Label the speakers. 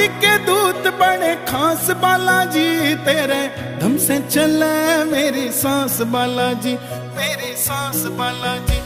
Speaker 1: जी के दूत बड़े खास, बालाजी, तेरे धम से चले मेरी सांस, बालाजी, मेरी सांस, बालाजी।